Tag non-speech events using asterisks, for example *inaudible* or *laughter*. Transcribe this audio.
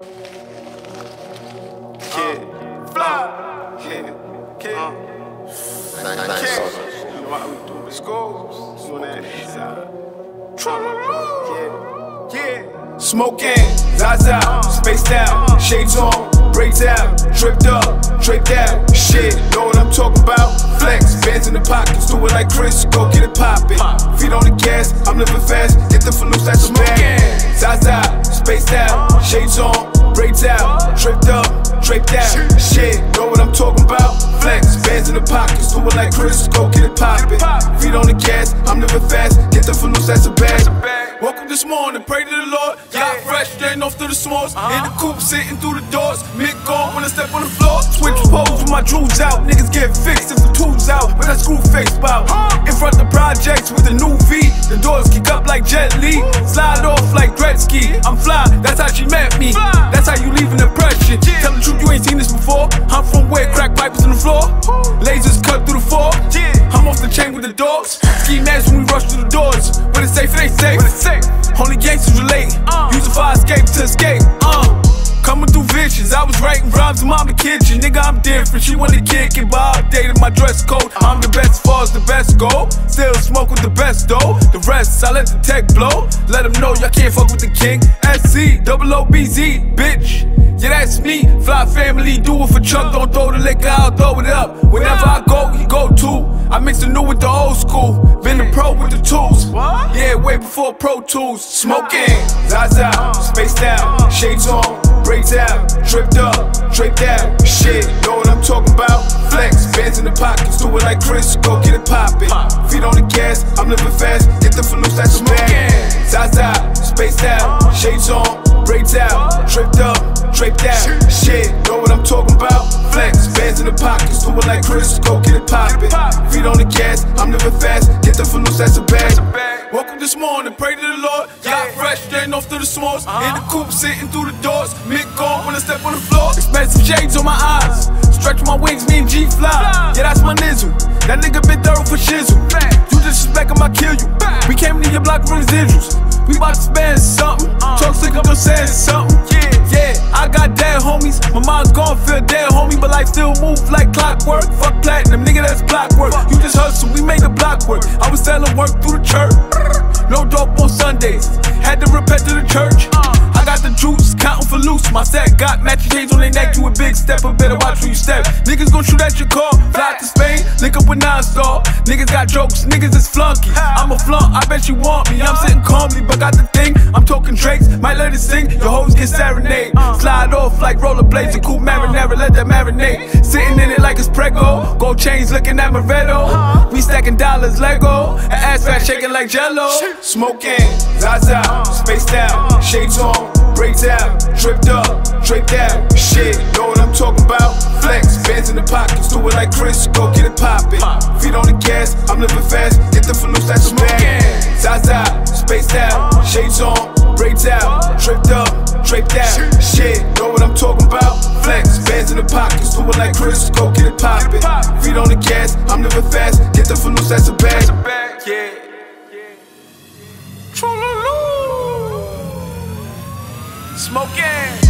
Kid, fly, kid, kid. Uh. Kid. You we do schools, doing that inside. Yeah, yeah. Smoking, Zaza, spaced out, shades on, braids out, dripped up, draped out. Shit, know what I'm talking about? Flex, bands in the pockets, do it like Chris, go get it poppin'. Out. Shit, know what I'm talking about? Flex, bands in the pockets, do it like Chris, go get it poppin'. Feet on the gas, I'm living fast, get the loose, that's a bag. Woke up this morning, pray to the Lord. Got fresh, straight off to the s'mores. In the coupe, sitting through the doors. Mid gone when I step on the floor. Switch jewels out. Niggas get fixed if the tools out. With that screw face bout. In front of the projects with the new V. The doors kick up like Jet Li. Slide off like Gretzky. I'm fly, that's how she met me. That's how you leave an impression. Tell the truth, you ain't seen this before. I'm from where crack pipers in the floor. Lasers cut through the floor. I'm off the chain with the dogs. Ski mask when we rush through the doors. When it's safe, it ain't safe. Only gangsters relate. Use a fire escape to escape. Uh. Coming through visions, I was rhymes in mama kitchen. Nigga, I'm different. She wanna kick it, but I updated my dress code. I'm the best far as the best go. Still smoke with the best though. The rest, I let the tech blow. Let them know y'all can't fuck with the king. SC, double OBZ, bitch. Yeah, that's me. Fly family, do it for Chuck. Don't throw the liquor, I'll throw it up. Whenever I go, he go too. I mix the new with the old school. Been the pro with the tools. Yeah, way before Pro Tools. Smoking, Zaza, spaced out, shades on, braids out, dripped up, draped out. Shit, know what I'm talking about? Flex, bands in the pockets, do it like Chris, go get it poppin'. Feet on the gas, I'm living fast, get the loose, that's a man. Zaza, spaced out, shades on, braids out, dripped up, draped out. Shit, know what I'm talking about? Flex, bands in the pockets, do it like Chris, go get it poppin'. Feet on the gas, I'm living fast, get the loose, that's a bag. Woke up this morning, pray to the Lord. Got fresh, straight off to the s'mores. In the coupe, sitting through the doors. Mid gone when I step on the floor. Expensive shades on my eyes. Stretch my wings, me and G fly. Yeah, that's my nizzle. That nigga been thorough for shizzle. You disrespect him, I kill you. We came to your block for residuals. We bout to spend something. Uh. Talk sick, I'm saying something. Yeah, yeah, I got dead homies. My mind's gone, feel dead, homie, but life still move like clockwork. Fuck platinum, nigga, that's block work. You just hustle, we made the block work. I was selling work through the church. *laughs* No dope on Sundays. Had to repent to the church. Uh. I got the juice, counting for loose. My set got matching chains on their neck. You a big stepper, better watch where you step. Niggas gon' shoot at your car. Fly to Spain, link up with non-star. Niggas got jokes, niggas is flunky. I'm a flunk, I bet you want me. I'm sitting calmly, but got the thing. I'm talking Drakes, might let it sing. Your hoes get serenade. Uh. Slide off like rollerblades, a cool marinara, let that marinate. Sitting in it like it's prego. Gold chains looking at Moretto. We stacking dollars, Lego. And ass fat shaking like jello. Smoking, Zaza, uh. spaced out, uh. shades on, braids out, dripped up, draped out. Pockets, do it like Chris, go get it poppin'. Feet on the gas, I'm living fast, get the loose, that's a man. Zaza, spaced out, shades on, braids out, dripped up, draped out. Shit, know what I'm talking about? Flex, bands in the pockets, do it like Chris, go get it poppin'. Feet on the gas, I'm living fast, get the loose, that's a bag. Yeah. Smoking. Yeah, smoking on